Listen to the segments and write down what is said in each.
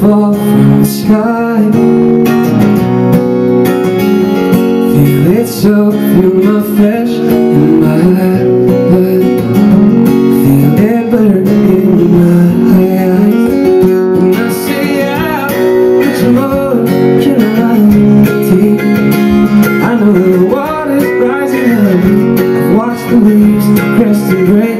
fall from the sky. Feel it so through my flesh waves crest and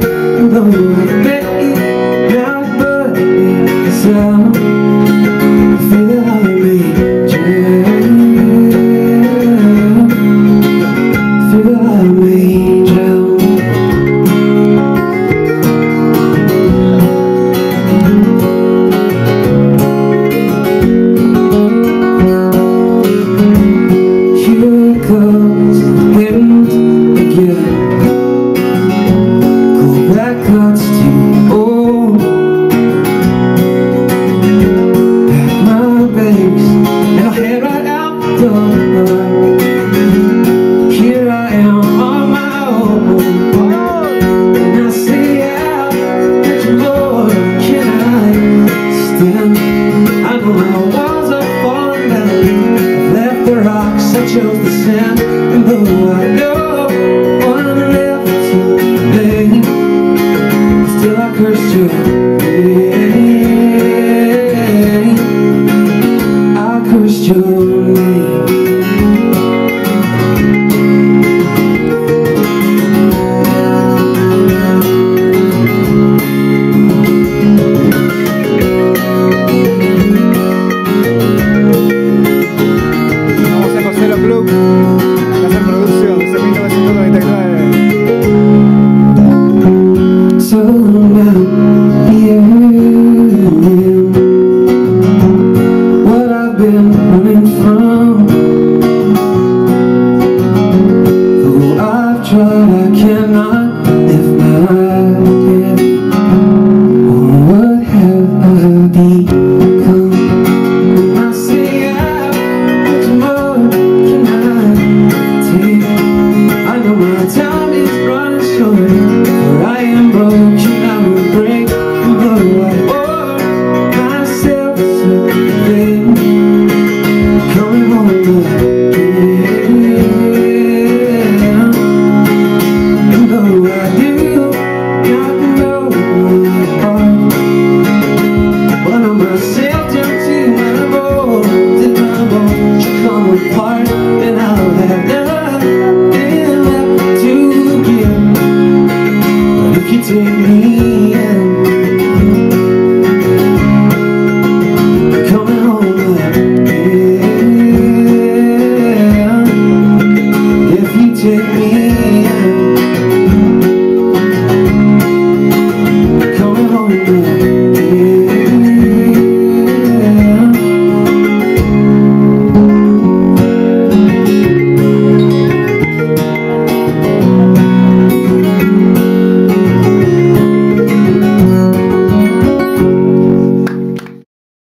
will